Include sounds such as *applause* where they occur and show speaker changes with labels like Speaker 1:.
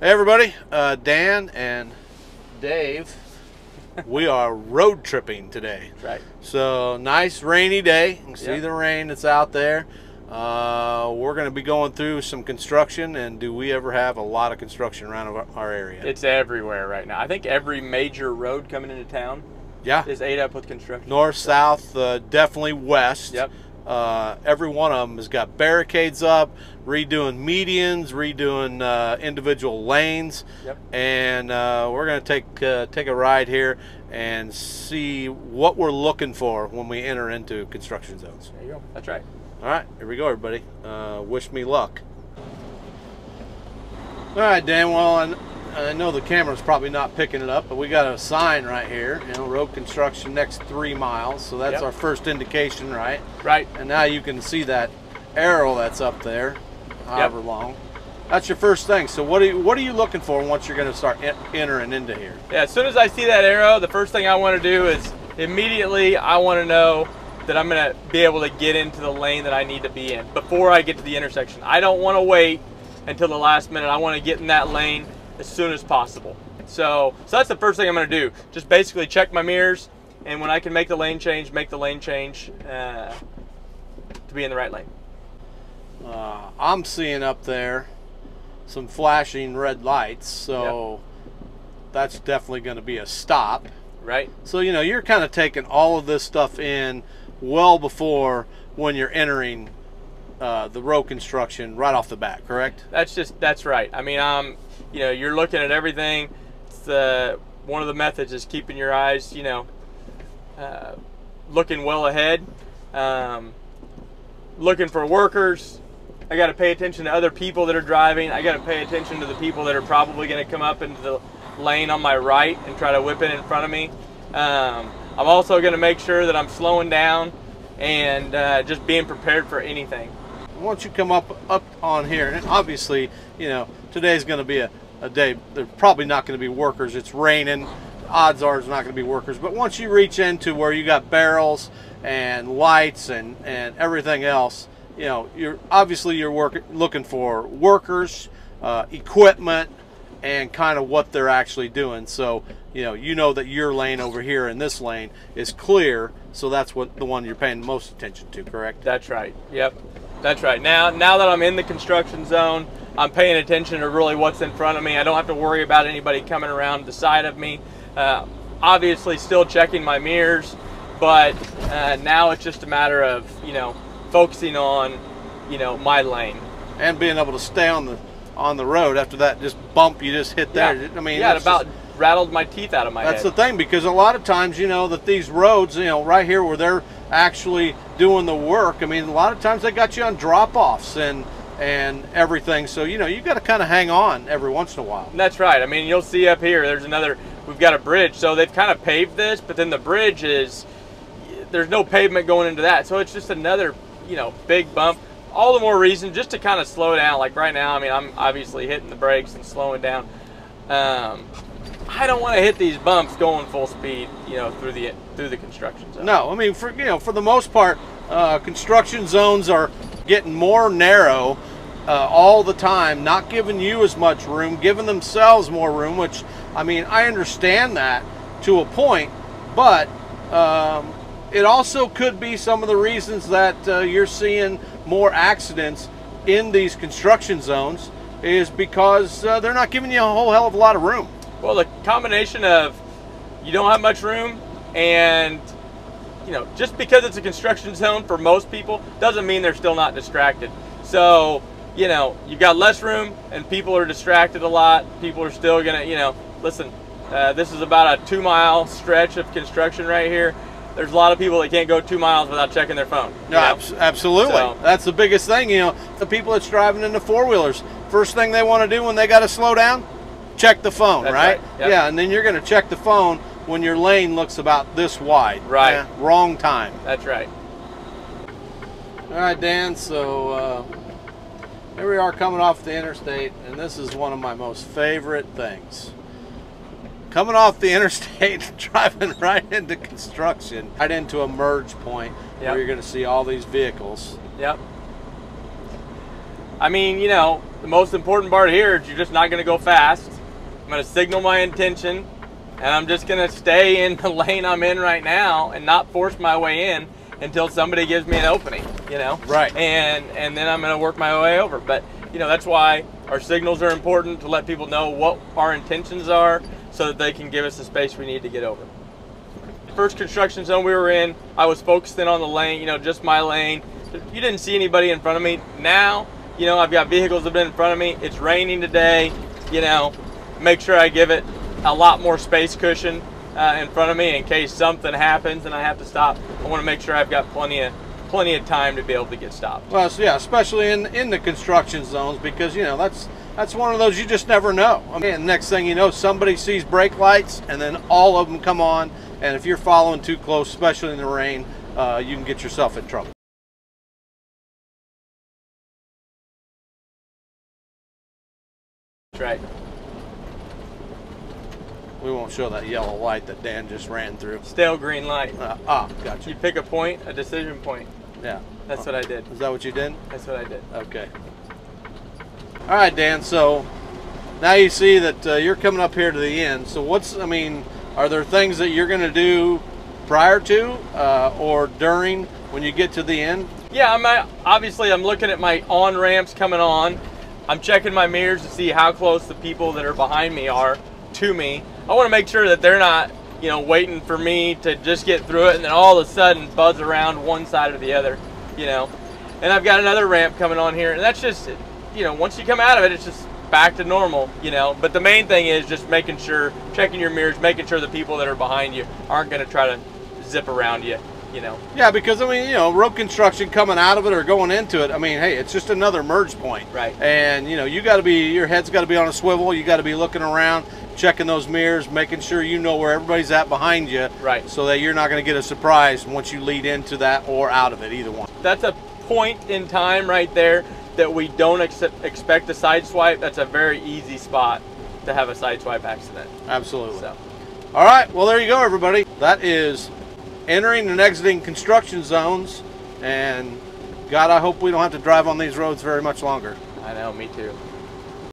Speaker 1: Hey everybody, uh, Dan and Dave. we are road tripping today.
Speaker 2: Right.
Speaker 1: So nice rainy day. You can see
Speaker 2: Yep.
Speaker 1: the rain that's out there. Uh, we're going to be going through some construction, and do we ever have a lot of construction around our, our area?
Speaker 2: It's everywhere right now. I think every major road coming into town
Speaker 1: yeah,
Speaker 2: is ate up with construction.
Speaker 1: north, south, uh, definitely west.
Speaker 2: Yep.
Speaker 1: Uh, every one of them has got barricades up, redoing medians, redoing uh, individual lanes,
Speaker 2: Yep.
Speaker 1: and uh, we're going to take uh, take a ride here and see what we're looking for when we enter into construction zones.
Speaker 2: There you go. That's right.
Speaker 1: All right, here we go, everybody. Uh, wish me luck. All right, Dan. Well, I, know the camera's probably not picking it up, but we got a sign right here. You know, road construction next three miles. So that's
Speaker 2: Yep.
Speaker 1: our first indication, right?
Speaker 2: Right.
Speaker 1: And now you can see that arrow that's up there, however long. That's your first thing. So what are you, what are you looking for once you're going to start en- entering into here?
Speaker 2: Yeah. As soon as I see that arrow, the first thing I want to do is immediately I want to know that I'm going to be able to get into the lane that I need to be in before I get to the intersection. I don't want to wait until the last minute. I want to get in that lane as soon as possible. So, so that's the first thing I'm going to do. Just basically check my mirrors, and when I can make the lane change, make the lane change uh, to be in the right lane.
Speaker 1: Uh, I'm seeing up there some flashing red lights, so that's definitely going to be a stop.
Speaker 2: Right.
Speaker 1: So you know you're kind of taking all of this stuff in well before when you're entering uh, the road construction right off the bat, correct?
Speaker 2: That's just that's right. I mean, um, you know, you're looking at everything. It's the one of the methods is keeping your eyes, you know, uh, looking well ahead, um, looking for workers. I got to pay attention to other people that are driving. I got to pay attention to the people that are probably going to come up into the lane on my right and try to whip it in front of me. Um, I'm also going to make sure that I'm slowing down and uh, just being prepared for anything.
Speaker 1: Once you come up up on here, and obviously you know today's going to be a, a day. There's probably not going to be workers. It's raining. Odds are it's not going to be workers. But once you reach into where you got barrels and lights and and everything else, you know you're obviously you're looking for workers, uh, equipment, and kind of what they're actually doing. So, you know, you know that your lane over here in this lane is clear, so that's what the one you're paying most attention to, correct?
Speaker 2: That's right. Yep. That's right. Now now that I'm in the construction zone, I'm paying attention to really what's in front of me. I don't have to worry about anybody coming around the side of me. Uh, obviously still checking my mirrors, but uh, now it's just a matter of, you know, focusing on, you know, my lane.
Speaker 1: And being able to stay on the on the road after that just bump you just hit there.
Speaker 2: Yeah.
Speaker 1: I mean,
Speaker 2: yeah,
Speaker 1: that's
Speaker 2: about
Speaker 1: just-
Speaker 2: rattled my teeth out of my head.
Speaker 1: That's
Speaker 2: head.
Speaker 1: the thing because a lot of times, you know, that these roads, you know, right here where they're actually doing the work. I mean, a lot of times they got you on drop-offs and and everything. So you know, you've got to kind of hang on every once in a while.
Speaker 2: That's right. I mean, you'll see up here, there's another, we've got a bridge. So they've kind of paved this, but then the bridge is, there's no pavement going into that. So it's just another, you know, big bump. All the more reason just to kind of slow down. Like right now, I mean, I'm obviously hitting the brakes and slowing down. Um, I don't want to hit these bumps going full speed, you know, through the through the construction zone.
Speaker 1: No, I mean, for you know, for the most part, uh, construction zones are getting more narrow uh, all the time, not giving you as much room, giving themselves more room. Which, I mean, I understand that to a point, but um, it also could be some of the reasons that uh, you're seeing more accidents in these construction zones is because uh, they're not giving you a whole hell of a lot of room.
Speaker 2: Well, the combination of you don't have much room and you know, just because it's a construction zone for most people doesn't mean they're still not distracted. So, you know, you've got less room and people are distracted a lot. People are still gonna, you know, listen, uh, this is about a two mile stretch of construction right here. There's a lot of people that can't go two miles without checking their phone.
Speaker 1: No,
Speaker 2: know?
Speaker 1: absolutely.
Speaker 2: So-
Speaker 1: That's the biggest thing. You know, the people that's driving in the four wheelers, first thing they want to do when they got to slow down, check the phone,
Speaker 2: That's
Speaker 1: right?
Speaker 2: right, yep.
Speaker 1: Yeah, and then you're going to check the phone when your lane looks about this wide.
Speaker 2: Right.
Speaker 1: Yeah, wrong time.
Speaker 2: That's right.
Speaker 1: All right, Dan. So uh, here we are coming off the interstate, and this is one of my most favorite things. Coming off the *laughs* interstate, *laughs* driving right into construction, right into a merge point
Speaker 2: Yep.
Speaker 1: where you're going to see all these vehicles.
Speaker 2: Yep. I mean, you know, the most important part here is you're just not going to go fast. I'm going to signal my intention, and I'm just going to stay in *laughs* the lane I'm in right now and not force my way in until somebody gives me an opening. You know,
Speaker 1: Right.
Speaker 2: And and then I'm going to work my way over. But you know that's why our signals are important to let people know what our intentions are, so that they can give us the space we need to get over. First construction zone we were in, I was focused in on the lane, you know, just my lane. You didn't see anybody in front of me. Now, you know, I've got vehicles that have been in front of me. It's raining today, you know, make sure I give it a lot more space cushion uh, in front of me in case something happens and I have to stop. I want to make sure I've got plenty of plenty of time to be able to get stopped.
Speaker 1: Well, so yeah, especially in in the construction zones because you know that's that's one of those you just never know. I mean, next thing you know, somebody sees brake lights and then all of them come on, and if you're following too close, especially in the rain, uh, you can get yourself in trouble.
Speaker 2: That's right.
Speaker 1: We won't show that yellow light that Dan just ran through.
Speaker 2: Stale green light.
Speaker 1: Uh, ah, gotcha.
Speaker 2: You pick a point, a decision point.
Speaker 1: Yeah,
Speaker 2: That's what I did.
Speaker 1: is that what you did?
Speaker 2: That's what I did.
Speaker 1: Okay. All right, Dan. So now you see that uh, you're coming up here to the end. So what's I mean, are there things that you're going to do prior to uh, or during when you get to the end?
Speaker 2: Yeah, I'm uh, obviously I'm looking at my on ramps coming on. I'm checking my mirrors to see how close the people that are behind me are to me. I want to make sure that they're not, you know, waiting for me to just get through it and then all of a sudden buzz around one side or the other, you know. And I've got another ramp coming on here, and that's just, you know, once you come out of it, it's just back to normal, you know. But the main thing is just making sure, checking your mirrors, making sure the people that are behind you aren't going to try to zip around you, you know.
Speaker 1: Yeah, because I mean, you know, road construction coming out of it or going into it. I mean, hey, it's just another merge point.
Speaker 2: Right.
Speaker 1: And you know, you got to be your head's got to be on a swivel. You got to be looking around, checking those mirrors, making sure you know where everybody's at behind you.
Speaker 2: Right.
Speaker 1: So that you're not going to get a surprise once you lead into that or out of it, either one.
Speaker 2: that's a point in time right there that we don't ex- expect a side swipe. That's a very easy spot to have a side swipe accident.
Speaker 1: Absolutely.
Speaker 2: So,
Speaker 1: All right. Well, there you go, everybody. That is entering and exiting construction zones, and God, I hope we don't have to drive on these roads very much longer.
Speaker 2: I know, me too.